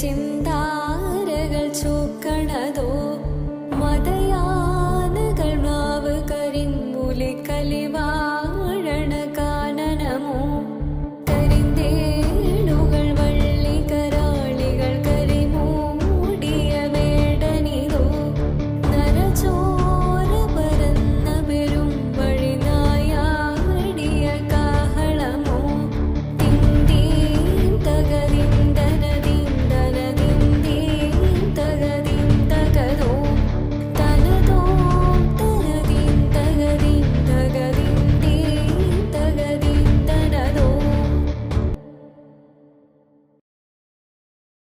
ചിന്താരകൾ ചൂക്കണതോ മതയാനകൾ മാവ് കലിവാ.